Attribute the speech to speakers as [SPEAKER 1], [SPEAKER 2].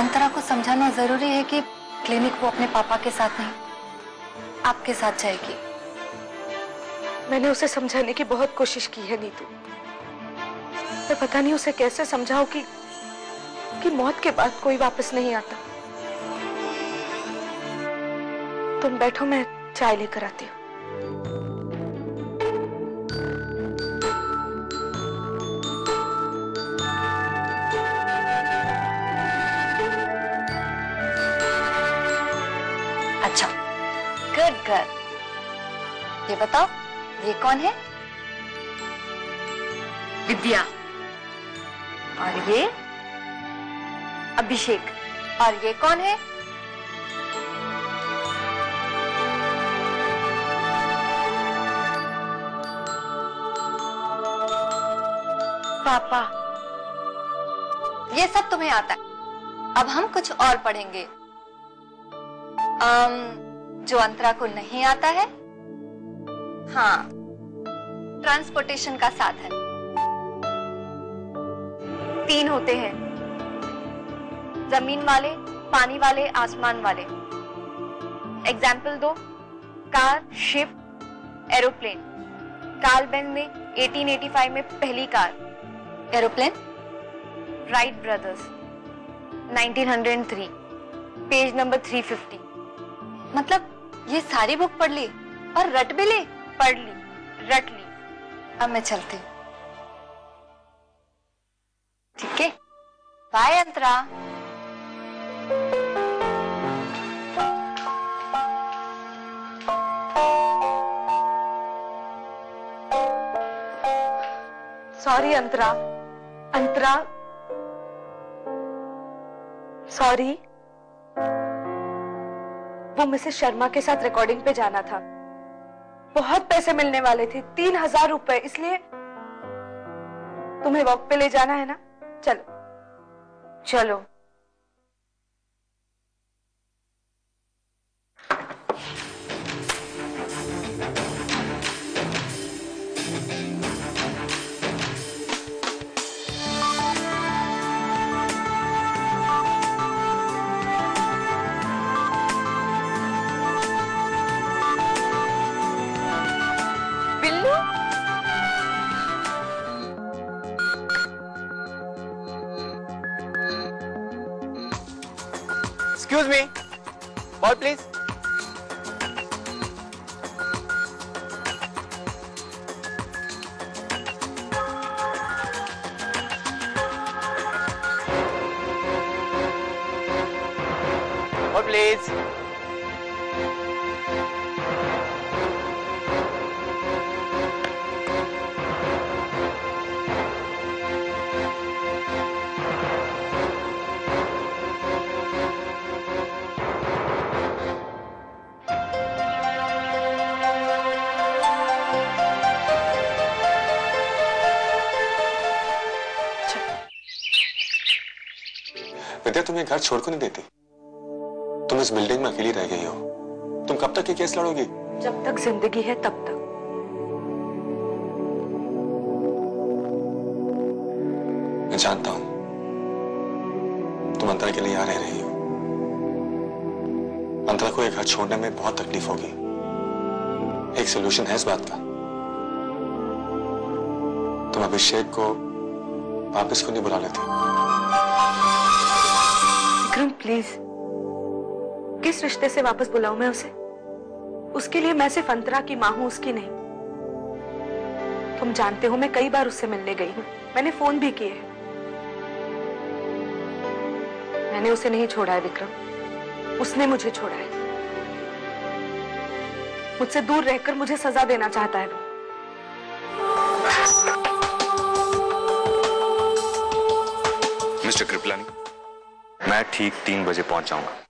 [SPEAKER 1] अंतरा को समझाना ज़रूरी है कि क्लिनिक वो अपने पापा के साथ नहीं, आपके साथ जाएगी।
[SPEAKER 2] मैंने उसे समझाने की बहुत कोशिश की है, नीतू। मैं पता नहीं उसे कैसे समझाऊं कि कि मौत के बाद कोई वापस नहीं आता। तुम बैठो, मैं चाय लेकर आती हूँ।
[SPEAKER 1] अच्छा। गुड गर्ल ये बताओ, ये कौन है? विद्या। और ये? अभिषेक। और ये कौन है? पापा। ये सब तुम्हें आता है। अब हम कुछ और पढ़ेंगे। अम, जो अंतरा को नहीं आता है? हाँ ट्रांसपोर्टेशन का साधन तीन होते हैं। ज़मीन वाले पानी वाले आसमान वाले। एग्ज़ाम्पल दो car ship aeroplane Karl Benz ने 1885 में पहली car. Aeroplane Wright brothers 1903 page number 350 मतलब ये सारी बुक पढ़ ली और रट भी ली, पढ़ ली, रट ली। अब मैं चलती ठीक है? Bye Antara.
[SPEAKER 2] Sorry Antara. Antara. Sorry वो मिसेस शर्मा के साथ रिकॉर्डिंग पे जाना था। बहुत पैसे मिलने वाले थे, तीन हज़ार रुपए, इसलिए तुम्हें वॉक पे ले जाना है ना? चलो। चलो।
[SPEAKER 3] Excuse me. Ball, please. Ball, please.
[SPEAKER 4] विद्या तुम्हें घर छोड़ को नहीं देती। तुम इस बिल्डिंग में अकेली रह गई हो। तुम कब तक ये केस लड़ोगी?
[SPEAKER 2] जब तक ज़िंदगी है तब तक।
[SPEAKER 4] मैं जानता हूँ। तुम अंतरा के लिए यहाँ रह रही हो। अंतरा को ये घर छोड़ने में बहुत तकलीफ़ होगी। एक सोल्यूशन है इस बात का। तुम अभिषेक को वापस को नहीं बुला लेते?
[SPEAKER 2] विक्रम प्लीज़ किस रिश्ते से वापस बुलाऊ मैं उसे? उसके लिए मैं सिर्फ़ अंतरा की माँ हूँ, उसकी नहीं। तुम जानते हो मैं कई बार उससे मिलने गई हूँ। मैंने फ़ोन भी किए मैंने उसे नहीं छोड़ा है, विक्रम। उसने मुझे छोड़ा है। मुझसे दूर रहकर मुझे सजा देना चाहता है वो।
[SPEAKER 5] मिस्टर कृपलानी? मैं ठीक तीन बजे पहुँच जाऊँगा।